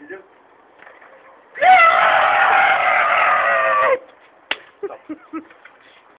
Bizim